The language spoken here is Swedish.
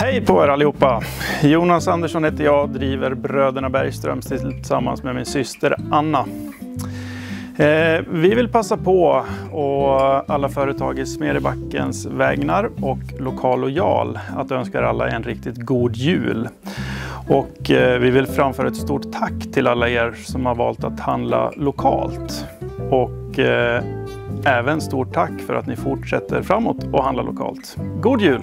Hej på er allihopa! Jonas Andersson heter jag, driver Bröderna Bergström tillsammans med min syster Anna. Eh, vi vill passa på och alla företag i Smedjebackens vägnar och Lokal Lojal att önska er alla en riktigt god jul. Och eh, vi vill framföra ett stort tack till alla er som har valt att handla lokalt. Och eh, även stort tack för att ni fortsätter framåt och handla lokalt. God jul!